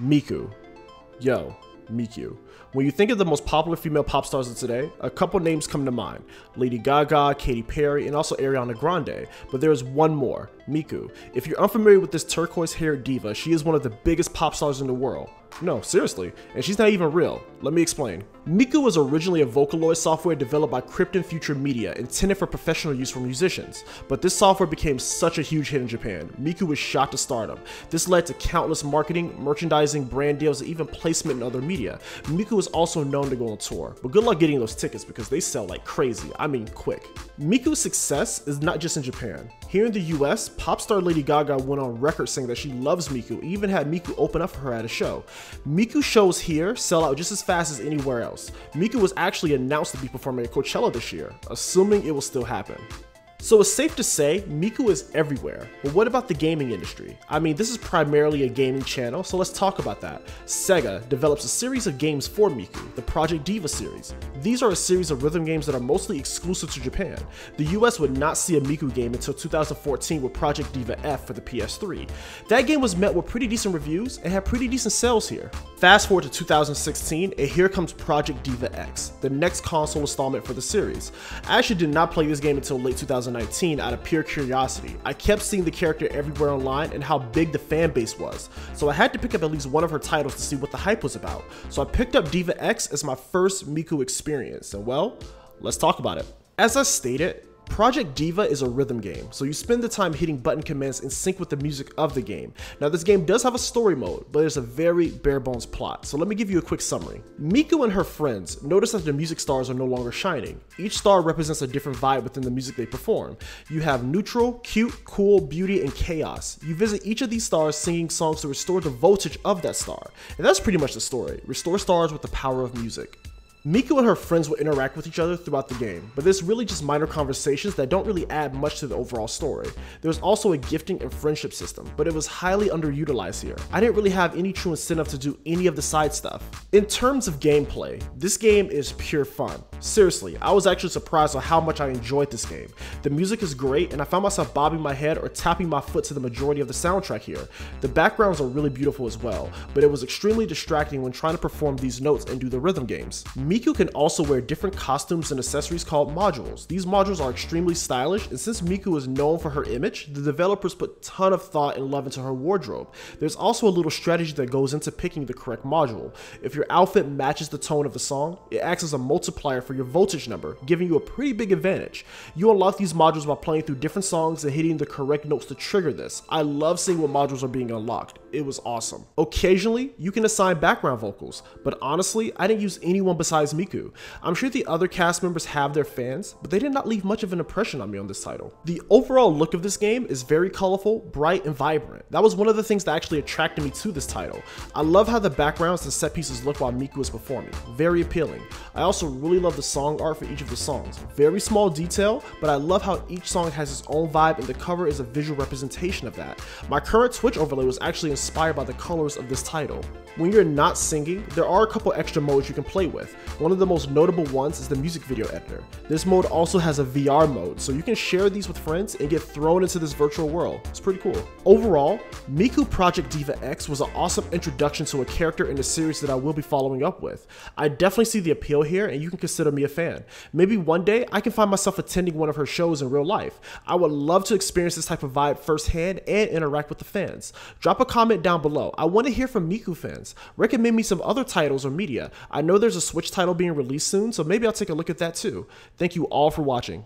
Miku. Yo, Miku. When you think of the most popular female pop stars of today, a couple names come to mind. Lady Gaga, Katy Perry, and also Ariana Grande. But there is one more, Miku. If you're unfamiliar with this turquoise-haired diva, she is one of the biggest pop stars in the world. No, seriously, and she's not even real. Let me explain. Miku was originally a Vocaloid software developed by Crypton Future Media intended for professional use for musicians, but this software became such a huge hit in Japan. Miku was shot to stardom. This led to countless marketing, merchandising, brand deals, and even placement in other media. Miku was also known to go on tour, but good luck getting those tickets because they sell like crazy, I mean quick. Miku's success is not just in Japan. Here in the US, pop star Lady Gaga went on record saying that she loves Miku, even had Miku open up for her at a show. Miku shows here sell out just as fast as anywhere else. Miku was actually announced to be performing at Coachella this year, assuming it will still happen. So it's safe to say Miku is everywhere, but what about the gaming industry? I mean, this is primarily a gaming channel, so let's talk about that. Sega develops a series of games for Miku, the Project Diva series. These are a series of rhythm games that are mostly exclusive to Japan. The US would not see a Miku game until 2014 with Project Diva F for the PS3. That game was met with pretty decent reviews and had pretty decent sales here. Fast forward to 2016, and here comes Project Diva X, the next console installment for the series. I actually did not play this game until late 2019 out of pure curiosity. I kept seeing the character everywhere online and how big the fan base was, so I had to pick up at least one of her titles to see what the hype was about. So I picked up Diva X as my first Miku experience, and well, let's talk about it. As I stated, Project Diva is a rhythm game, so you spend the time hitting button commands in sync with the music of the game. Now this game does have a story mode, but there's a very bare bones plot, so let me give you a quick summary. Miku and her friends notice that the music stars are no longer shining. Each star represents a different vibe within the music they perform. You have neutral, cute, cool, beauty, and chaos. You visit each of these stars singing songs to restore the voltage of that star. And that's pretty much the story. Restore stars with the power of music. Miku and her friends will interact with each other throughout the game, but there's really just minor conversations that don't really add much to the overall story. There's also a gifting and friendship system, but it was highly underutilized here. I didn't really have any true incentive to do any of the side stuff. In terms of gameplay, this game is pure fun. Seriously, I was actually surprised on how much I enjoyed this game. The music is great, and I found myself bobbing my head or tapping my foot to the majority of the soundtrack here. The backgrounds are really beautiful as well, but it was extremely distracting when trying to perform these notes and do the rhythm games. Miku can also wear different costumes and accessories called modules. These modules are extremely stylish, and since Miku is known for her image, the developers put ton of thought and love into her wardrobe. There's also a little strategy that goes into picking the correct module. If your outfit matches the tone of the song, it acts as a multiplier for your voltage number, giving you a pretty big advantage. You unlock these modules by playing through different songs and hitting the correct notes to trigger this. I love seeing what modules are being unlocked. It was awesome. Occasionally, you can assign background vocals, but honestly, I didn't use anyone besides besides Miku. I'm sure the other cast members have their fans, but they did not leave much of an impression on me on this title. The overall look of this game is very colorful, bright, and vibrant. That was one of the things that actually attracted me to this title. I love how the backgrounds and set pieces look while Miku is performing. Very appealing. I also really love the song art for each of the songs. Very small detail, but I love how each song has its own vibe and the cover is a visual representation of that. My current Twitch overlay was actually inspired by the colors of this title. When you're not singing, there are a couple extra modes you can play with. One of the most notable ones is the music video editor. This mode also has a VR mode, so you can share these with friends and get thrown into this virtual world. It's pretty cool. Overall, Miku Project Diva X was an awesome introduction to a character in the series that I will be following up with. I definitely see the appeal here and you can consider me a fan. Maybe one day I can find myself attending one of her shows in real life. I would love to experience this type of vibe firsthand and interact with the fans. Drop a comment down below. I want to hear from Miku fans. Recommend me some other titles or media. I know there's a Switch being released soon, so maybe I'll take a look at that too. Thank you all for watching.